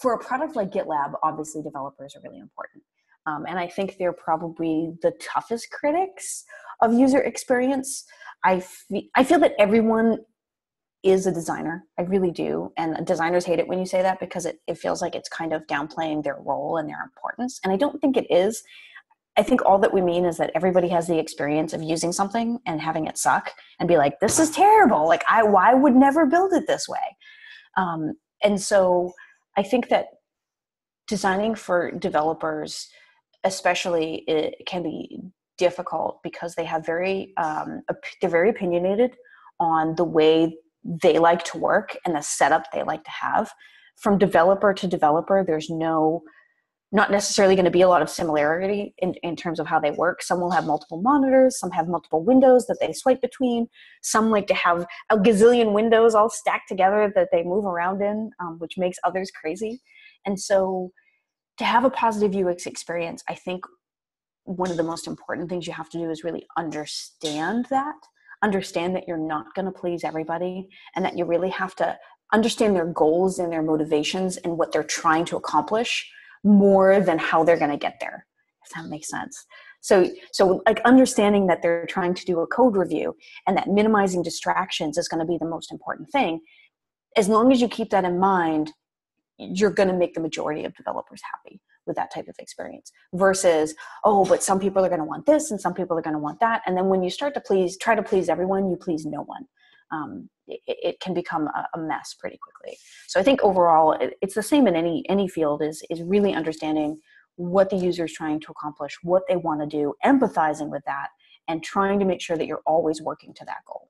for a product like GitLab, obviously developers are really important. Um, and I think they're probably the toughest critics of user experience. I, fe- I feel that everyone is a designer. I really do. And designers hate it when you say that because it, it feels like it's kind of downplaying their role and their importance. And I don't think it is. I think all that we mean is that everybody has the experience of using something and having it suck and be like, this is terrible. Like, I, why would never build it this way? Um, and so I think that designing for developers, especially, it can be difficult because they have very, um, they're very opinionated on the way they like to work and the setup they like to have. From developer to developer, there's no not necessarily going to be a lot of similarity in, in terms of how they work. Some will have multiple monitors, some have multiple windows that they swipe between, some like to have a gazillion windows all stacked together that they move around in, um, which makes others crazy. And so to have a positive UX experience, I think one of the most important things you have to do is really understand that. Understand that you're not going to please everybody and that you really have to understand their goals and their motivations and what they're trying to accomplish more than how they're going to get there if that makes sense. So so like understanding that they're trying to do a code review and that minimizing distractions is going to be the most important thing as long as you keep that in mind you're going to make the majority of developers happy with that type of experience versus oh but some people are going to want this and some people are going to want that. And then when you start to please try to please everyone you please no one. Um, it, it, can become a, a, mess pretty quickly. So I think overall, it, it's the same in any any field. Is is really understanding what the user is trying to accomplish, what they want to do, empathizing with that, and trying to make sure that you're always working to that goal.